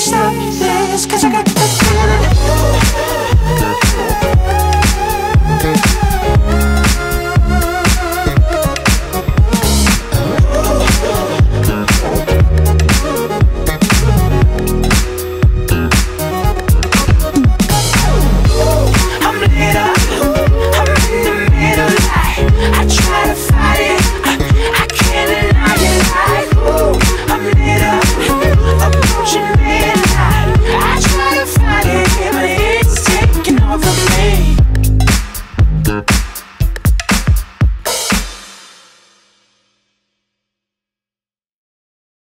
stop this, cause I got the feeling